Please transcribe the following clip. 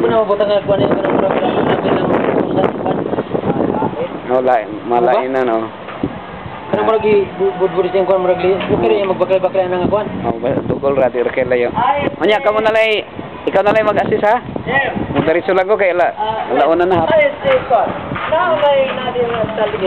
po na mabutang nga kuan yung kanang murag nabi lang sa kuan. Wala, malain na no. Kanang murag i budbud siyang kuan murag li. Okay yung magbakal-bakal na nga kuan. Oh, tukol dugol ra dir kay layo. Anya ka mo na lay, ikaw na lay mag-assist ha? Magdiretso lang ko kay la, launa na ha. Ay, sige. kuan. Naulay na din sa